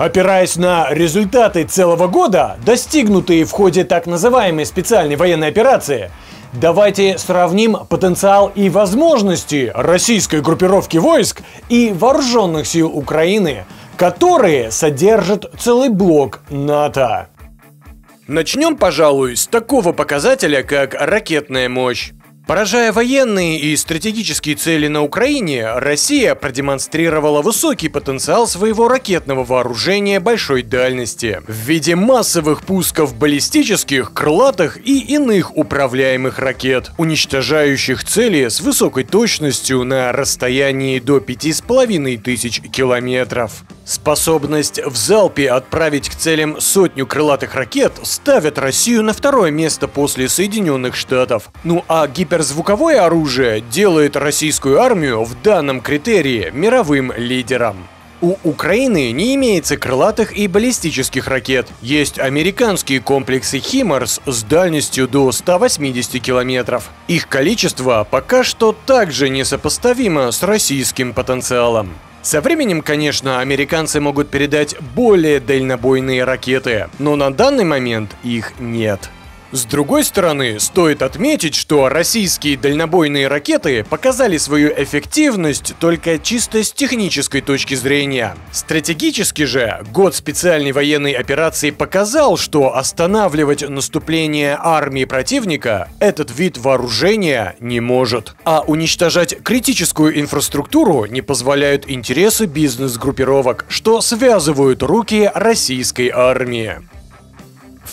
Опираясь на результаты целого года, достигнутые в ходе так называемой специальной военной операции, давайте сравним потенциал и возможности российской группировки войск и вооруженных сил Украины, которые содержат целый блок НАТО. Начнем, пожалуй, с такого показателя, как ракетная мощь. Поражая военные и стратегические цели на Украине, Россия продемонстрировала высокий потенциал своего ракетного вооружения большой дальности в виде массовых пусков баллистических, крылатых и иных управляемых ракет, уничтожающих цели с высокой точностью на расстоянии до 5500 километров. Способность в залпе отправить к целям сотню крылатых ракет ставит Россию на второе место после Соединенных Штатов. Ну а гиперзвуковое оружие делает российскую армию в данном критерии мировым лидером. У Украины не имеется крылатых и баллистических ракет. Есть американские комплексы «Химарс» с дальностью до 180 километров. Их количество пока что также несопоставимо с российским потенциалом. Со временем, конечно, американцы могут передать более дальнобойные ракеты, но на данный момент их нет. С другой стороны, стоит отметить, что российские дальнобойные ракеты показали свою эффективность только чисто с технической точки зрения. Стратегически же, год специальной военной операции показал, что останавливать наступление армии противника этот вид вооружения не может. А уничтожать критическую инфраструктуру не позволяют интересы бизнес-группировок, что связывают руки российской армии.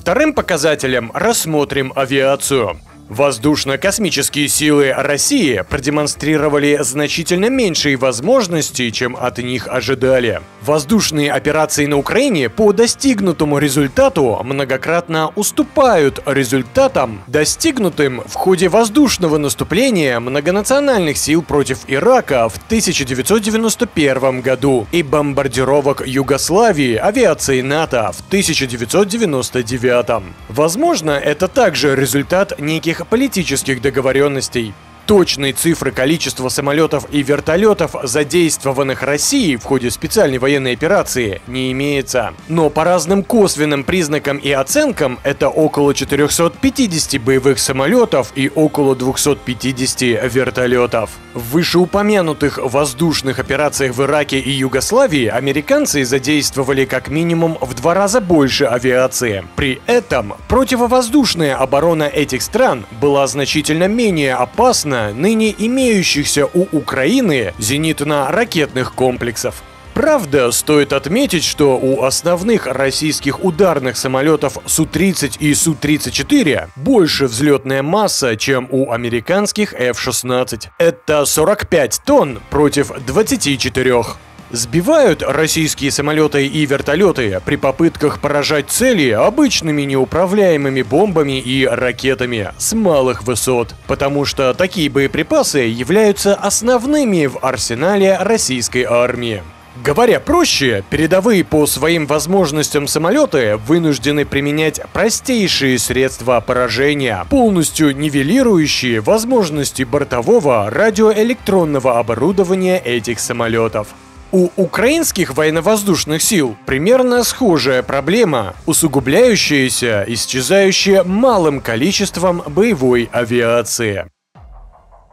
Вторым показателем рассмотрим авиацию. Воздушно-космические силы России продемонстрировали значительно меньшие возможности, чем от них ожидали. Воздушные операции на Украине по достигнутому результату многократно уступают результатам, достигнутым в ходе воздушного наступления многонациональных сил против Ирака в 1991 году и бомбардировок Югославии авиацией НАТО в 1999. Возможно, это также результат неких политических договоренностей. Точной цифры количества самолетов и вертолетов, задействованных Россией в ходе специальной военной операции, не имеется. Но по разным косвенным признакам и оценкам это около 450 боевых самолетов и около 250 вертолетов. В вышеупомянутых воздушных операциях в Ираке и Югославии американцы задействовали как минимум в два раза больше авиации. При этом противовоздушная оборона этих стран была значительно менее опасна половина ныне имеющихся у Украины зенитно-ракетных комплексов. Правда, стоит отметить, что у основных российских ударных самолетов Су-30 и Су-34 больше взлетная масса, чем у американских F-16. Это 45 тонн против 24. Сбивают российские самолеты и вертолеты при попытках поражать цели обычными неуправляемыми бомбами и ракетами с малых высот, потому что такие боеприпасы являются основными в арсенале российской армии. Говоря проще, передовые по своим возможностям самолеты вынуждены применять простейшие средства поражения, полностью нивелирующие возможности бортового радиоэлектронного оборудования этих самолетов. У украинских военно-воздушных сил примерно схожая проблема, усугубляющаяся, исчезающая малым количеством боевой авиации.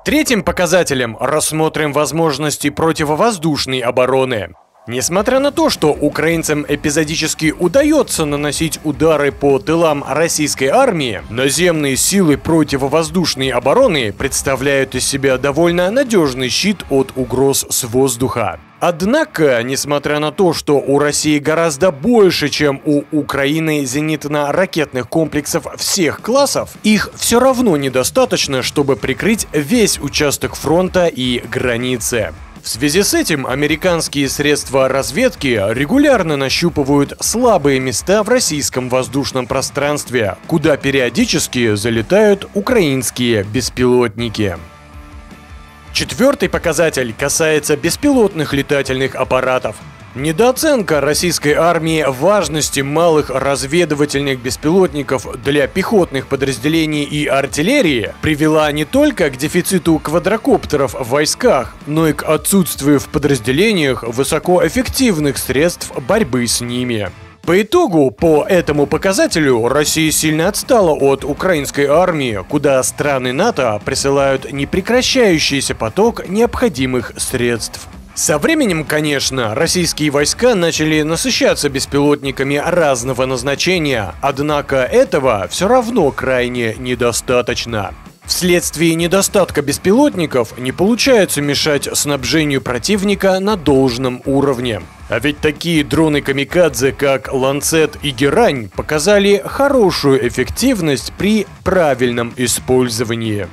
Третьим показателем рассмотрим возможности противовоздушной обороны. Несмотря на то, что украинцам эпизодически удается наносить удары по тылам российской армии, наземные силы противовоздушной обороны представляют из себя довольно надежный щит от угроз с воздуха. Однако, несмотря на то, что у России гораздо больше, чем у Украины зенитно-ракетных комплексов всех классов, их все равно недостаточно, чтобы прикрыть весь участок фронта и границы. В связи с этим американские средства разведки регулярно нащупывают слабые места в российском воздушном пространстве, куда периодически залетают украинские беспилотники. Четвертый показатель касается беспилотных летательных аппаратов. Недооценка российской армии важности малых разведывательных беспилотников для пехотных подразделений и артиллерии привела не только к дефициту квадрокоптеров в войсках, но и к отсутствию в подразделениях высокоэффективных средств борьбы с ними. По итогу, по этому показателю, Россия сильно отстала от украинской армии, куда страны НАТО присылают непрекращающийся поток необходимых средств. Со временем, конечно, российские войска начали насыщаться беспилотниками разного назначения, однако этого все равно крайне недостаточно. Вследствие недостатка беспилотников не получается мешать снабжению противника на должном уровне. А ведь такие дроны-камикадзе, как Ланцет и Герань, показали хорошую эффективность при правильном использовании.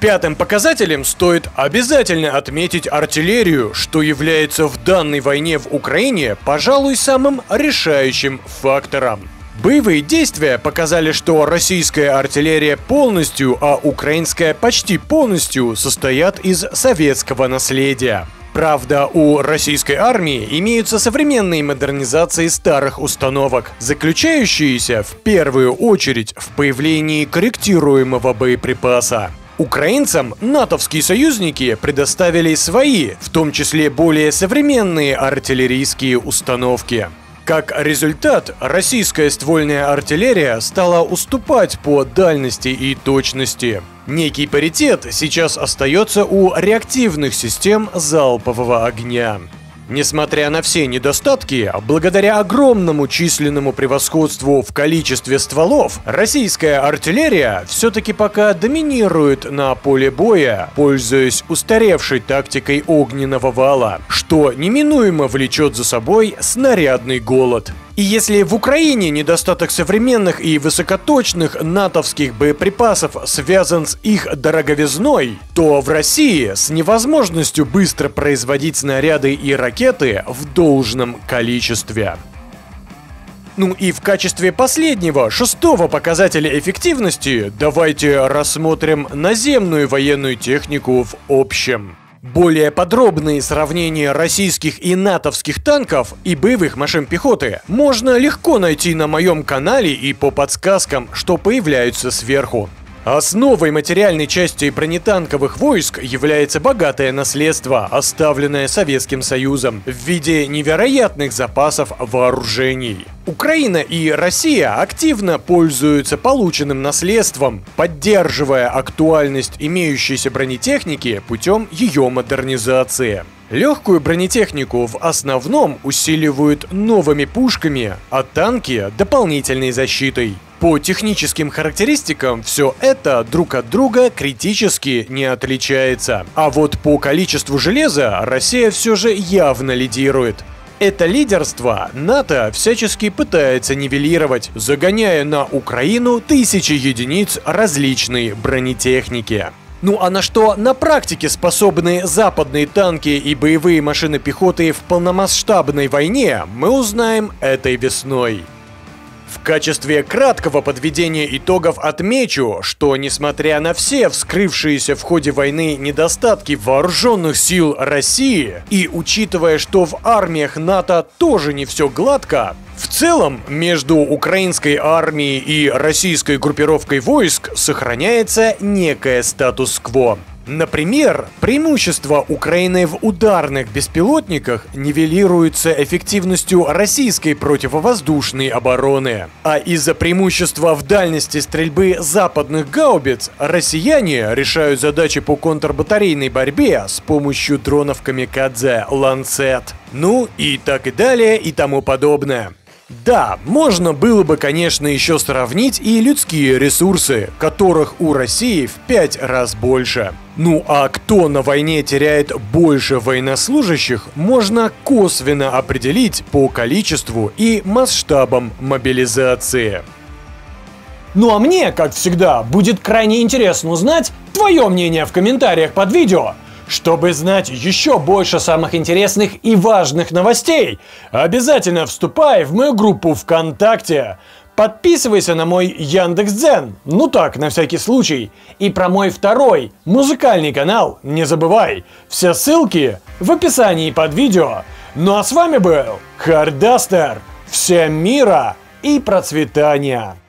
Пятым показателем стоит обязательно отметить артиллерию, что является в данной войне в Украине, пожалуй, самым решающим фактором. Боевые действия показали, что российская артиллерия полностью, а украинская почти полностью состоят из советского наследия. Правда, у российской армии имеются современные модернизации старых установок, заключающиеся в первую очередь в появлении корректируемого боеприпаса. Украинцам натовские союзники предоставили свои, в том числе более современные артиллерийские установки. Как результат, российская ствольная артиллерия стала уступать по дальности и точности. Некий паритет сейчас остается у реактивных систем залпового огня. Несмотря на все недостатки, благодаря огромному численному превосходству в количестве стволов, российская артиллерия все-таки пока доминирует на поле боя, пользуясь устаревшей тактикой огненного вала, что неминуемо влечет за собой снарядный голод. И если в Украине недостаток современных и высокоточных натовских боеприпасов связан с их дороговизной, то в России с невозможностью быстро производить снаряды и ракеты в должном количестве. Ну и в качестве последнего, шестого показателя эффективности, давайте рассмотрим наземную военную технику в общем. Более подробные сравнения российских и натовских танков и боевых машин пехоты можно легко найти на моем канале и по подсказкам, что появляются сверху. Основой материальной части бронетанковых войск является богатое наследство, оставленное Советским Союзом в виде невероятных запасов вооружений. Украина и Россия активно пользуются полученным наследством, поддерживая актуальность имеющейся бронетехники путем ее модернизации. Легкую бронетехнику в основном усиливают новыми пушками, а танки – дополнительной защитой. По техническим характеристикам все это друг от друга критически не отличается. А вот по количеству железа Россия все же явно лидирует. Это лидерство НАТО всячески пытается нивелировать, загоняя на Украину тысячи единиц различной бронетехники. Ну а на что на практике способны западные танки и боевые машины пехоты в полномасштабной войне, мы узнаем этой весной. В качестве краткого подведения итогов отмечу, что несмотря на все вскрывшиеся в ходе войны недостатки вооруженных сил России и учитывая, что в армиях НАТО тоже не все гладко, в целом, между украинской армией и российской группировкой войск сохраняется некое статус-кво. Например, преимущество Украины в ударных беспилотниках нивелируется эффективностью российской противовоздушной обороны. А из-за преимущества в дальности стрельбы западных гаубиц россияне решают задачи по контрбатарейной борьбе с помощью дронов Камикадзе Ланцет. Ну и так и далее и тому подобное. Да, можно было бы, конечно, еще сравнить и людские ресурсы, которых у России в пять раз больше. Ну а кто на войне теряет больше военнослужащих, можно косвенно определить по количеству и масштабам мобилизации. Ну а мне, как всегда, будет крайне интересно узнать твое мнение в комментариях под видео. Чтобы знать еще больше самых интересных и важных новостей, обязательно вступай в мою группу ВКонтакте. Подписывайся на мой Яндекс.Дзен, ну так, на всякий случай. И про мой второй, музыкальный канал не забывай. Все ссылки в описании под видео. Ну а с вами был Хардастер. Всем мира и процветания!